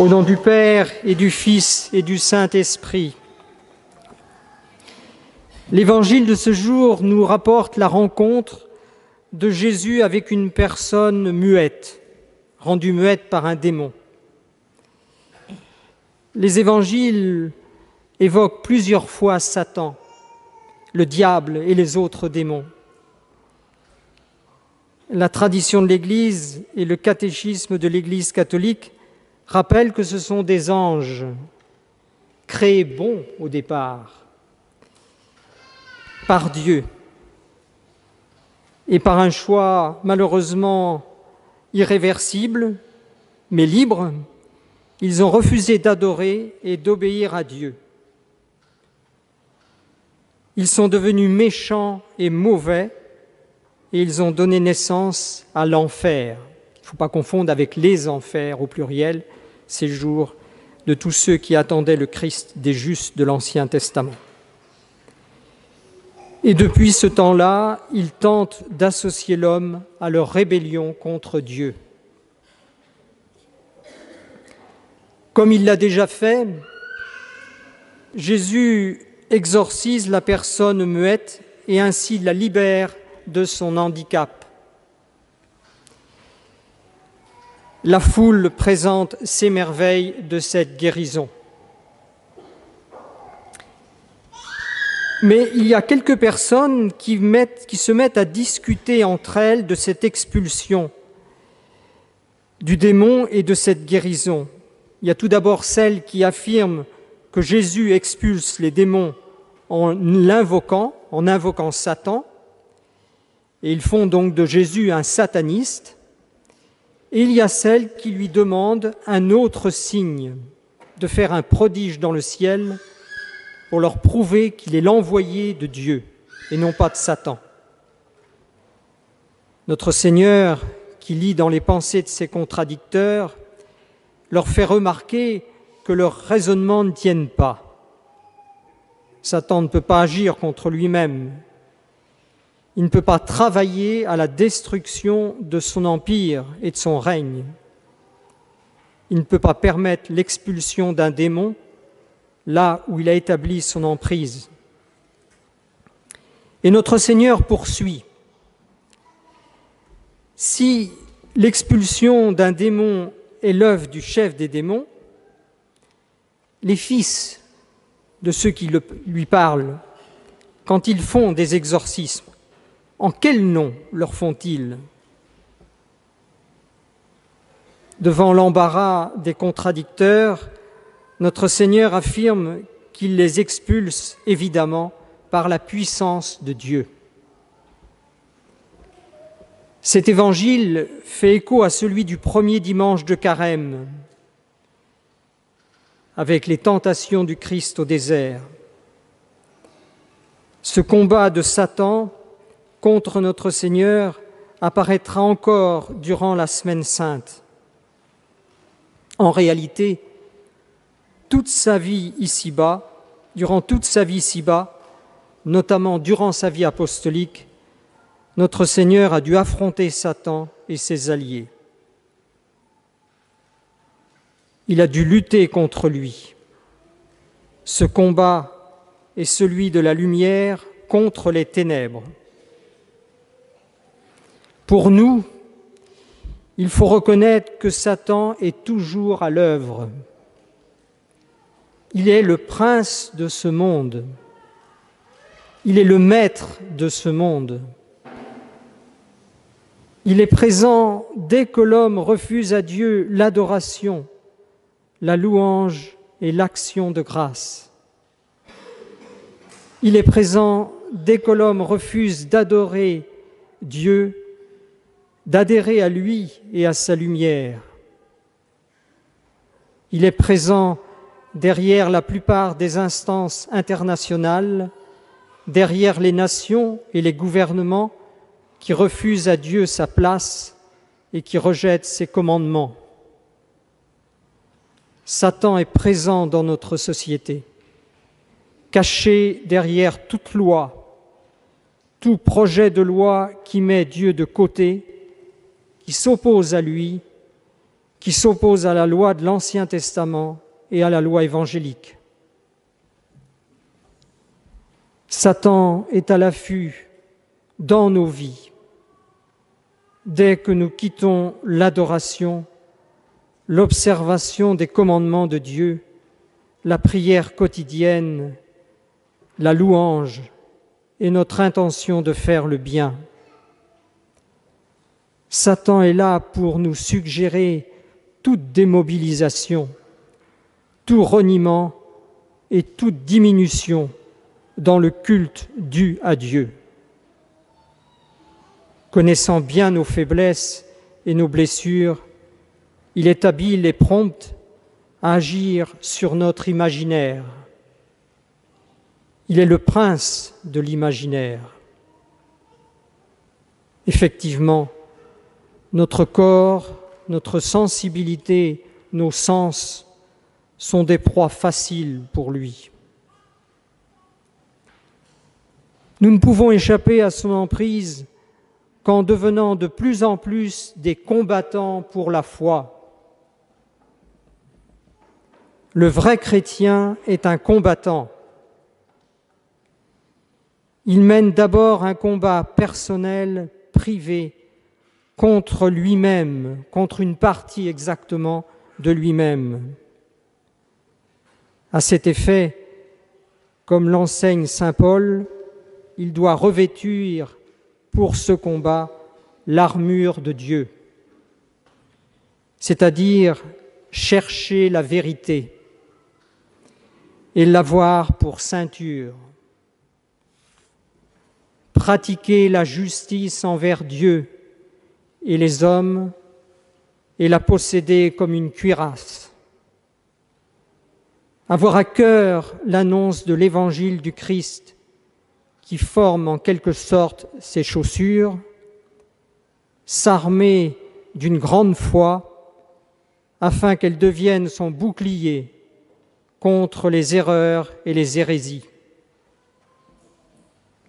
Au nom du Père et du Fils et du Saint-Esprit. L'évangile de ce jour nous rapporte la rencontre de Jésus avec une personne muette, rendue muette par un démon. Les évangiles évoquent plusieurs fois Satan, le diable et les autres démons. La tradition de l'Église et le catéchisme de l'Église catholique rappellent que ce sont des anges créés bons au départ par Dieu et par un choix malheureusement irréversible mais libre, ils ont refusé d'adorer et d'obéir à Dieu. Ils sont devenus méchants et mauvais et ils ont donné naissance à l'enfer. Il ne faut pas confondre avec les enfers au pluriel, ces jours de tous ceux qui attendaient le Christ des justes de l'Ancien Testament. Et depuis ce temps-là, ils tentent d'associer l'homme à leur rébellion contre Dieu. Comme il l'a déjà fait, Jésus exorcise la personne muette et ainsi la libère de son handicap. La foule présente ces merveilles de cette guérison. Mais il y a quelques personnes qui, se mettent à discuter entre elles de cette expulsion du démon et de cette guérison. Il y a tout d'abord celles qui affirment que Jésus expulse les démons en l'invoquant, en invoquant Satan, et ils font donc de Jésus un sataniste. Et il y a celles qui lui demandent un autre signe, de faire un prodige dans le ciel pour leur prouver qu'il est l'envoyé de Dieu et non pas de Satan. Notre Seigneur, qui lit dans les pensées de ses contradicteurs, leur fait remarquer que leurs raisonnements ne tiennent pas. Satan ne peut pas agir contre lui-même, il ne peut pas travailler à la destruction de son empire et de son règne. Il ne peut pas permettre l'expulsion d'un démon là où il a établi son emprise. Et notre Seigneur poursuit. Si l'expulsion d'un démon est l'œuvre du chef des démons, les fils de ceux qui lui parlent, quand ils font des exorcismes, en quel nom leur font-ils? Devant l'embarras des contradicteurs, notre Seigneur affirme qu'il les expulse évidemment par la puissance de Dieu. Cet évangile fait écho à celui du premier dimanche de Carême, avec les tentations du Christ au désert. Ce combat de Satan contre notre Seigneur apparaîtra encore durant la semaine sainte. En réalité, toute sa vie ici-bas, durant toute sa vie ici-bas, notamment durant sa vie apostolique, notre Seigneur a dû affronter Satan et ses alliés. Il a dû lutter contre lui. Ce combat est celui de la lumière contre les ténèbres. Pour nous, il faut reconnaître que Satan est toujours à l'œuvre. Il est le prince de ce monde. Il est le maître de ce monde. Il est présent dès que l'homme refuse à Dieu l'adoration, la louange et l'action de grâce. Il est présent dès que l'homme refuse d'adorer Dieu d'adhérer à lui et à sa lumière. Il est présent derrière la plupart des instances internationales, derrière les nations et les gouvernements qui refusent à Dieu sa place et qui rejettent ses commandements. Satan est présent dans notre société, caché derrière toute loi, tout projet de loi qui met Dieu de côté qui s'oppose à lui, qui s'oppose à la loi de l'Ancien Testament et à la loi évangélique. Satan est à l'affût dans nos vies. Dès que nous quittons l'adoration, l'observation des commandements de Dieu, la prière quotidienne, la louange et notre intention de faire le bien. Satan est là pour nous suggérer toute démobilisation, tout reniement et toute diminution dans le culte dû à Dieu. Connaissant bien nos faiblesses et nos blessures, il est habile et prompt à agir sur notre imaginaire. Il est le prince de l'imaginaire. Effectivement, notre corps, notre sensibilité, nos sens sont des proies faciles pour lui. Nous ne pouvons échapper à son emprise qu'en devenant de plus en plus des combattants pour la foi. Le vrai chrétien est un combattant. Il mène d'abord un combat personnel, privé, contre lui-même, contre une partie exactement de lui-même. À cet effet, comme l'enseigne Saint Paul, il doit revêtir pour ce combat l'armure de Dieu, c'est-à-dire chercher la vérité et l'avoir pour ceinture, pratiquer la justice envers Dieu et les hommes et la posséder comme une cuirasse, avoir à cœur l'annonce de l'évangile du Christ qui forme en quelque sorte ses chaussures, s'armer d'une grande foi afin qu'elle devienne son bouclier contre les erreurs et les hérésies.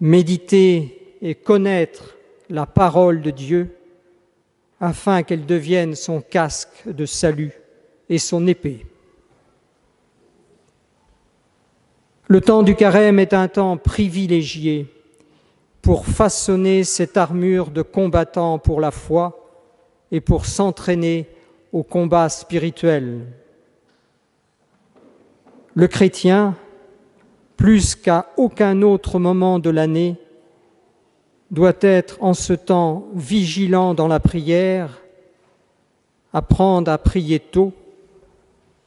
Méditer et connaître la parole de Dieu afin qu'elle devienne son casque de salut et son épée. Le temps du carême est un temps privilégié pour façonner cette armure de combattant pour la foi et pour s'entraîner au combat spirituel. Le chrétien, plus qu'à aucun autre moment de l'année, doit être en ce temps vigilant dans la prière, apprendre à prier tôt,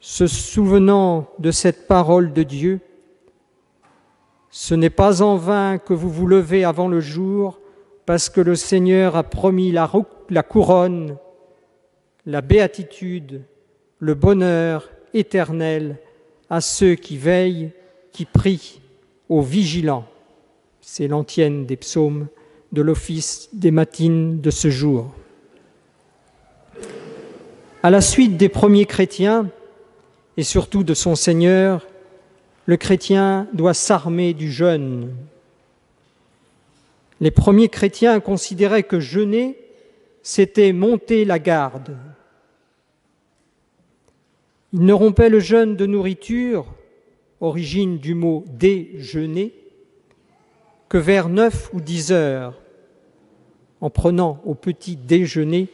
se souvenant de cette parole de Dieu ce n'est pas en vain que vous vous levez avant le jour, parce que le Seigneur a promis la, couronne, la béatitude, le bonheur éternel à ceux qui veillent, qui prient, aux vigilants. C'est l'antienne des psaumes de l'office des matines de ce jour. À la suite des premiers chrétiens, et surtout de son Seigneur, le chrétien doit s'armer du jeûne. Les premiers chrétiens considéraient que jeûner, c'était monter la garde. Ils ne rompaient le jeûne de nourriture, origine du mot déjeuner, que vers 9 ou 10 heures, en prenant au petit déjeuner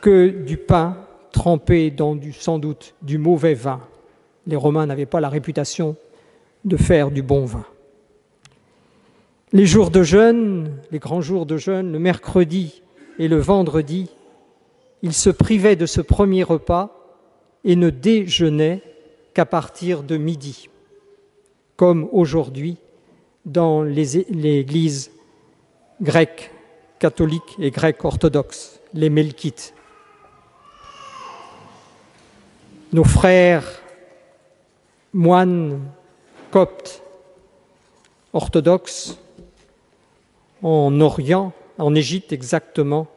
que du pain trempé dans sans doute du mauvais vin les Romains n'avaient pas la réputation de faire du bon vin. Les jours de jeûne, les grands jours de jeûne, le mercredi et le vendredi, ils se privaient de ce premier repas et ne déjeunaient qu'à partir de midi, comme aujourd'hui dans l'Église grecque catholique et grecque orthodoxe, les Melkites. Nos frères moines coptes orthodoxes en Orient, en Égypte exactement,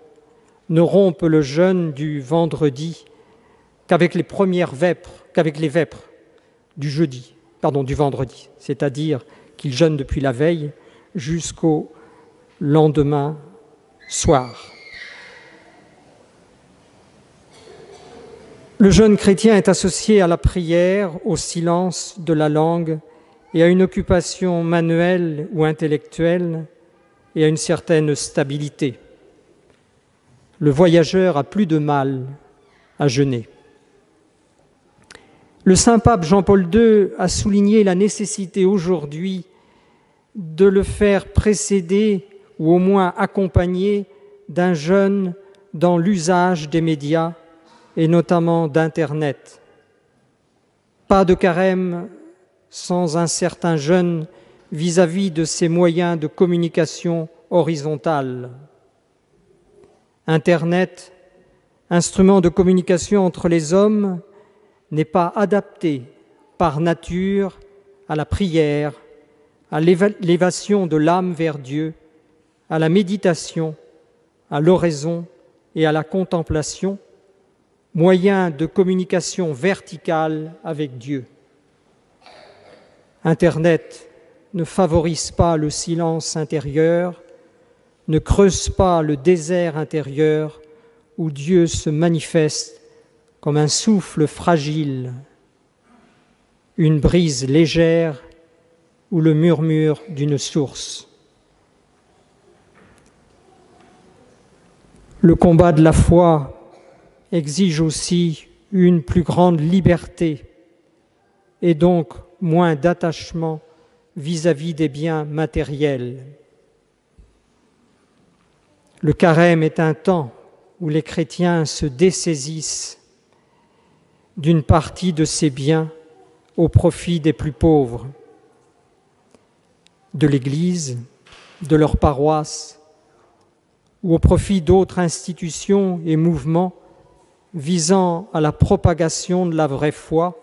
ne rompent le jeûne du vendredi qu'avec les premières vêpres, qu'avec les vêpres du jeudi, pardon, du vendredi, c'est-à-dire qu'ils jeûnent depuis la veille jusqu'au lendemain soir. Le jeune chrétien est associé à la prière, au silence de la langue et à une occupation manuelle ou intellectuelle et à une certaine stabilité. Le voyageur a plus de mal à jeûner. Le saint pape Jean-Paul II a souligné la nécessité aujourd'hui de le faire précéder ou au moins accompagner d'un jeûne dans l'usage des médias et notamment d'Internet. Pas de carême sans un certain jeûne vis-à-vis de ces moyens de communication horizontale. Internet, instrument de communication entre les hommes, n'est pas adapté par nature à la prière, à l'élévation de l'âme vers Dieu, à la méditation, à l'oraison et à la contemplation, moyen de communication verticale avec Dieu. Internet ne favorise pas le silence intérieur, ne creuse pas le désert intérieur où Dieu se manifeste comme un souffle fragile, une brise légère ou le murmure d'une source. Le combat de la foi exige aussi une plus grande liberté et donc moins d'attachement vis-à-vis des biens matériels. Le carême est un temps où les chrétiens se dessaisissent d'une partie de ces biens au profit des plus pauvres, de l'Église, de leur paroisse ou au profit d'autres institutions et mouvements visant à la propagation de la vraie foi,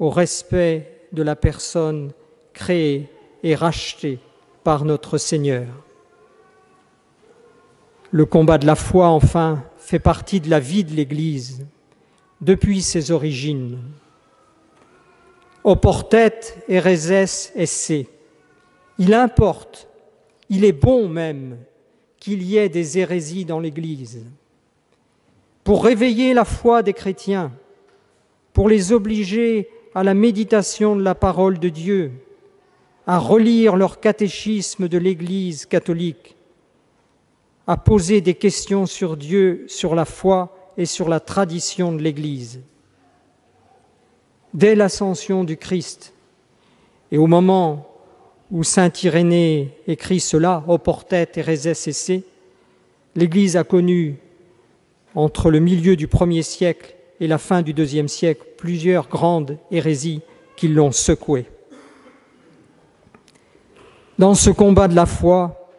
au respect de la personne créée et rachetée par notre Seigneur. Le combat de la foi, enfin, fait partie de la vie de l'Église depuis ses origines. Oportet ereses esse. Il importe, il est bon même qu'il y ait des hérésies dans l'Église. Pour réveiller la foi des chrétiens, pour les obliger à la méditation de la parole de Dieu, à relire leur catéchisme de l'Église catholique, à poser des questions sur Dieu, sur la foi et sur la tradition de l'Église. Dès l'ascension du Christ et au moment où Saint Irénée écrit cela, au portet et l'Église a connu entre le milieu du premier siècle et la fin du deuxième siècle plusieurs grandes hérésies qui l'ont secouée. Dans ce combat de la foi,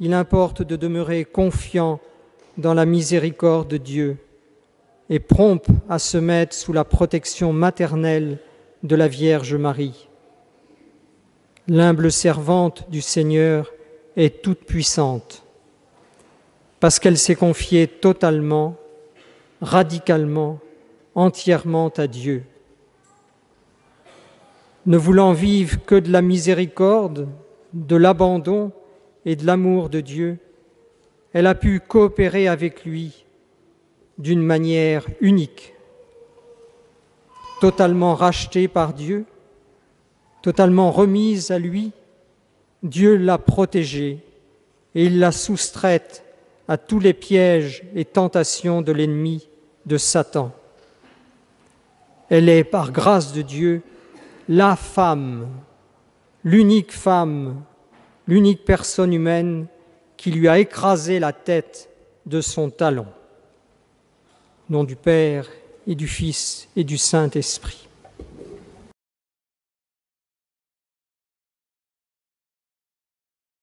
il importe de demeurer confiant dans la miséricorde de Dieu et prompt à se mettre sous la protection maternelle de la Vierge Marie. L'humble servante du Seigneur est toute puissante parce qu'elle s'est confiée totalement, radicalement, entièrement à Dieu. Ne voulant vivre que de la miséricorde, de l'abandon et de l'amour de Dieu, elle a pu coopérer avec lui d'une manière unique, totalement rachetée par Dieu, totalement remise à lui. Dieu l'a protégée et il l'a soustraite à tous les pièges et tentations de l'ennemi, de Satan. Elle est, par grâce de Dieu, la femme, l'unique femme, l'unique personne humaine qui lui a écrasé la tête de son talon. Nom du Père et du Fils et du Saint-Esprit.